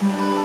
Mm-hmm.